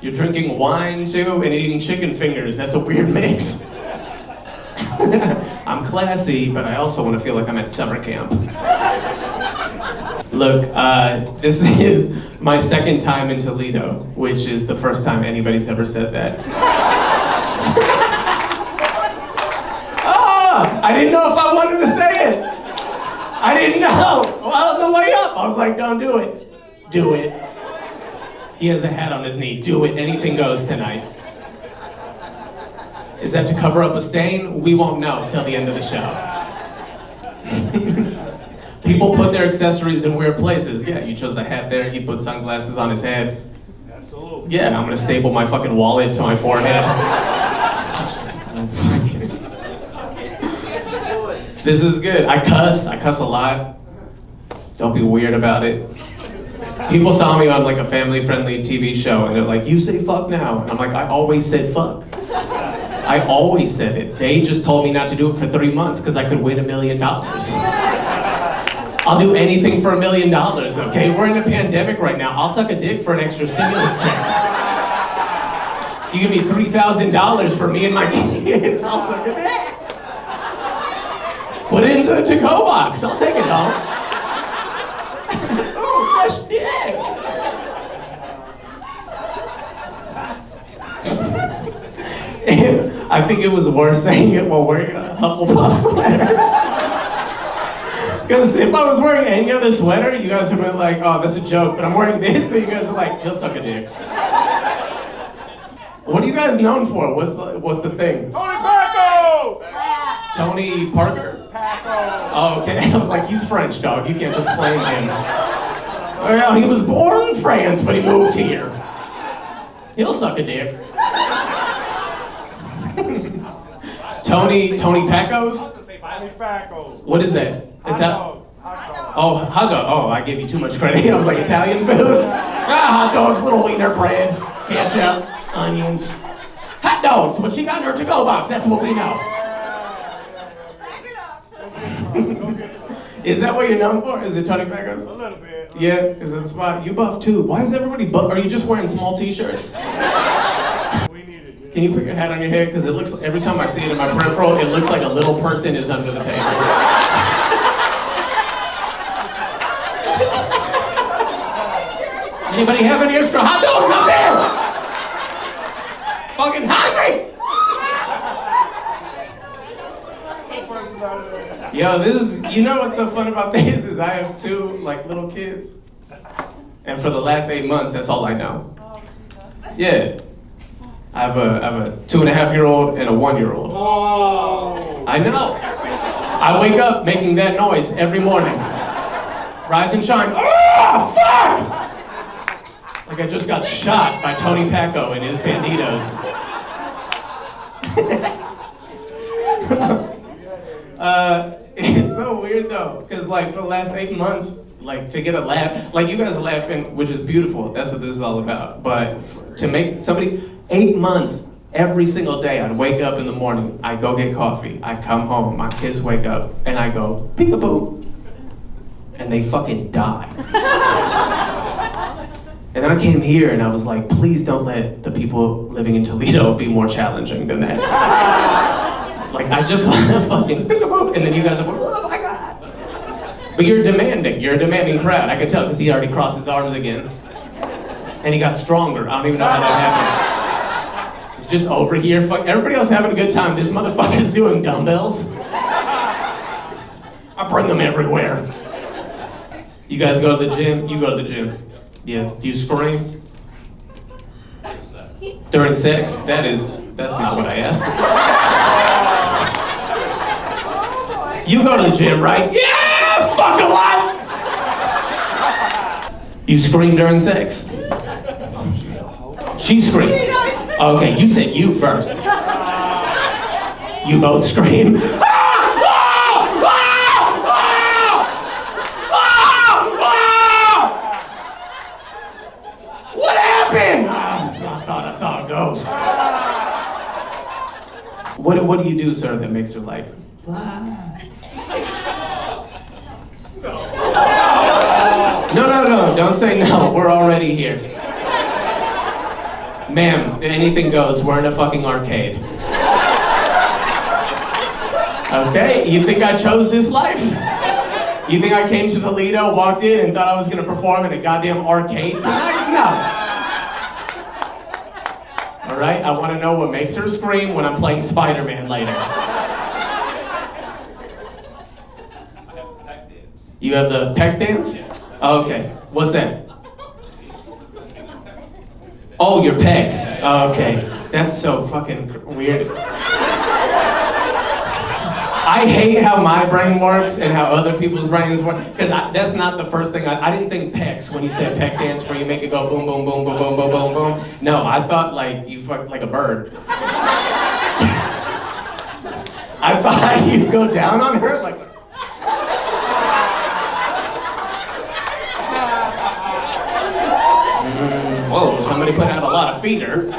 You're drinking wine too and eating chicken fingers. That's a weird mix. I'm classy, but I also want to feel like I'm at summer camp. Look, uh, this is my second time in Toledo, which is the first time anybody's ever said that. ah, I didn't know if I wanted to say it. I didn't know. Well, on the way up, I was like, don't do it. Do it. He has a hat on his knee. Do it. Anything goes tonight. Is that to cover up a stain? We won't know until the end of the show. People put their accessories in weird places. Yeah, you chose the hat there. He put sunglasses on his head. Absolutely. Yeah, I'm gonna staple my fucking wallet to my forehead. Just this is good. I cuss. I cuss a lot. Don't be weird about it. People saw me on like a family-friendly TV show, and they're like, "You say fuck now," and I'm like, "I always said fuck." I always said it. They just told me not to do it for three months because I could win a million dollars. I'll do anything for a million dollars, okay? We're in a pandemic right now. I'll suck a dick for an extra stimulus check. You give me $3,000 for me and my kids, I'll suck a dick. Put it into the to-go box. I'll take it home. Ooh, fresh dick. I think it was worse saying it while wearing a Hufflepuff sweater. Because if I was wearing any other sweater, you guys would have been like, oh, that's a joke. But I'm wearing this, so you guys are like, he'll suck a dick. What are you guys known for? What's the, what's the thing? Tony Packo! Tony Parker? Packo! Oh, okay. I was like, he's French, dog. You can't just claim him. Well, he was born in France, but he moved here. He'll suck a dick. Tony, Tony Packo's? Tony Packo. What is that? It's Hot out. dogs. Hot dogs. Oh, hot dog. Oh, I gave you too much credit. I was like Italian food. Ah, hot dogs, little wiener bread, ketchup, onions. Hot dogs. What she got in her to-go box? That's what we know. Is that what you're known for? Is it Tony Packo's? A little bit. Yeah, is it spot? You buff too. Why is everybody buff? Are you just wearing small t-shirts? We need it. Can you put your hat on your head? Because it looks, every time I see it in my peripheral, it looks like a little person is under the table. Anybody have any extra hot dogs up there? Fucking hungry! Yo, this is, you know what's so fun about this is I have two, like, little kids. And for the last eight months, that's all I know. Yeah. I have a, I have a two and a half year old and a one year old. Oh! I know. I wake up making that noise every morning. Rise and shine. Ah, fuck! Like I just got shot by Tony Packo and his banditos. uh, it's so weird though, because like for the last eight months, like to get a laugh, like you guys laughing, which is beautiful. That's what this is all about. But to make somebody eight months every single day, I'd wake up in the morning, I go get coffee, I come home, my kids wake up, and I go peekaboo, and they fucking die. And then I came here and I was like, please don't let the people living in Toledo be more challenging than that. like, I just want to fucking peekaboo. And then you guys are like, oh my God. But you're demanding. You're a demanding crowd. I could tell because he already crossed his arms again. And he got stronger. I don't even know how that happened. He's just over here. Fuck, everybody else having a good time. This motherfucker's doing dumbbells. I bring them everywhere. You guys go to the gym? You go to the gym. Yeah. Do you scream? During sex? That is, that's not what I asked. You go to the gym, right? Yeah, fuck a lot. You scream during sex. She screams. Okay, you said you first. You both scream. What happened? I thought I saw a ghost. What, what do you do, sir, that makes her like, No, no, no, don't say no. We're already here. Ma'am, anything goes. We're in a fucking arcade. Okay, you think I chose this life? You think I came to Toledo, walked in, and thought I was gonna perform in a goddamn arcade tonight? No. All right, I want to know what makes her scream when I'm playing Spider-Man later. You have the peck dance? Okay, what's that? Oh, your pecs. Okay, that's so fucking weird. I hate how my brain works and how other people's brains work because that's not the first thing. I, I didn't think pecs when you said peck dance where you make it go boom, boom, boom, boom, boom, boom, boom, boom. No, I thought like you fucked like a bird. I thought you'd go down on her like. Somebody put out a lot of feeder.